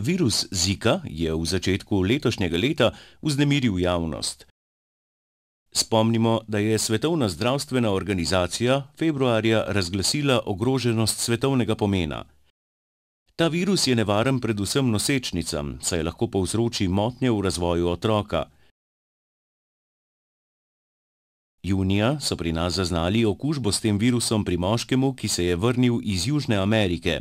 Virus Zika je v začetku letošnjega leta vznemiril javnost. Spomnimo, da je Svetovna zdravstvena organizacija februarja razglasila ogroženost svetovnega pomena. Ta virus je nevaren predvsem nosečnicam, saj lahko povzroči motnje v razvoju otroka. Junija so pri nas zaznali okužbo s tem virusom pri moškemu, ki se je vrnil iz Južne Amerike.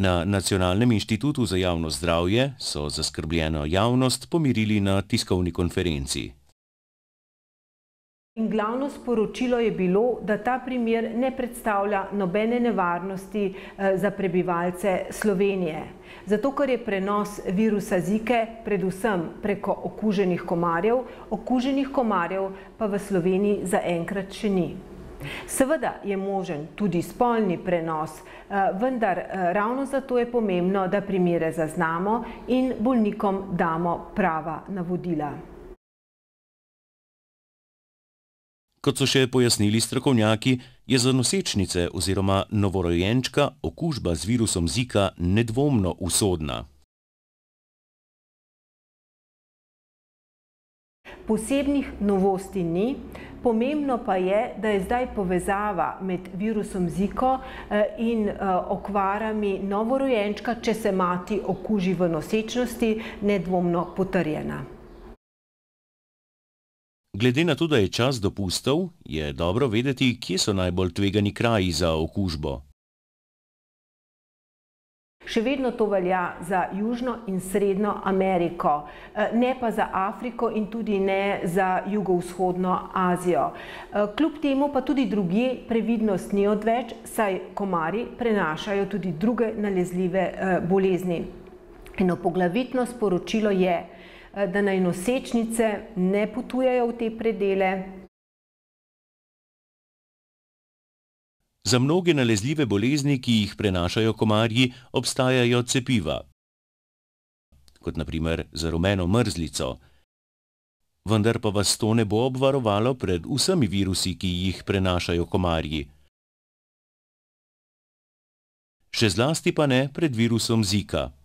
Na Nacionalnem inštitutu za javno zdravje so zaskrbljeno javnost pomirili na tiskovni konferenci. In glavno sporočilo je bilo, da ta primer ne predstavlja nobene nevarnosti eh, za prebivalce Slovenije. Zato, ker je prenos virusa Zike predvsem preko okuženih komarjev, okuženih komarjev pa v Sloveniji zaenkrat še ni. Seveda je možen tudi spolni prenos, eh, vendar eh, ravno zato je pomembno, da primere zaznamo in bolnikom damo prava navodila. Kot so še pojasnili strokovnjaki, je za nosečnice oziroma novorojenčka okužba z virusom Zika nedvomno usodna. Posebnih novosti ni, pomembno pa je, da je zdaj povezava med virusom Ziko eh, in eh, okvarami novorojenčka, če se mati okuži v nosečnosti, nedvomno potrjena. Glede na to, da je čas dopustov, je dobro vedeti, kje so najbolj tvegani kraji za okužbo. Še vedno to velja za Južno in Srednjo Ameriko, eh, ne pa za Afriko in tudi ne za Jugovzhodno Azijo. Eh, kljub temu pa tudi drugi previdnost ni odveč, saj komari prenašajo tudi druge nalezljive eh, bolezni. Eno poglavitno sporočilo je, da naj nosečnice ne potujejo v te predele, Za mnoge nalezljive bolezni, ki jih prenašajo komarji, obstajajo cepiva, kot naprimer za rumeno mrzlico. Vendar pa vas to ne bo obvarovalo pred vsemi virusi, ki jih prenašajo komarji. Še zlasti pa ne pred virusom Zika.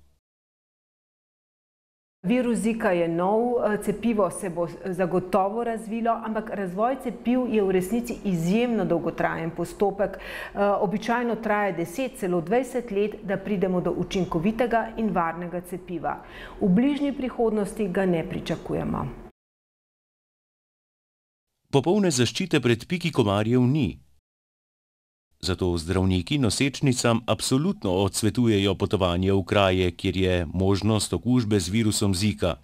Virus Zika je nov, eh, cepivo se bo zagotovo razvilo, ampak razvoj cepiv je v resnici izjemno dolgotrajen postopek. Eh, običajno traja 10, celo 20 let, da pridemo do učinkovitega in varnega cepiva. V bližnji prihodnosti ga ne pričakujemo. Popolne zaščite pred piki komarjev ni. Zato zdravniki nosečnicam absolutno odsvetujejo potovanje v kraje, kjer je možnost okužbe z virusom Zika.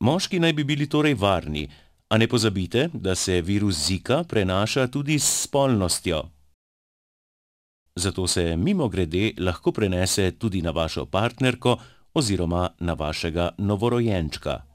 Moški naj bi bili torej varni, a ne pozabite, da se virus Zika prenaša tudi s spolnostjo. Zato se mimo grede lahko prenese tudi na vašo partnerko oziroma na vašega novorojenčka.